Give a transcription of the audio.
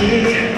Yeah.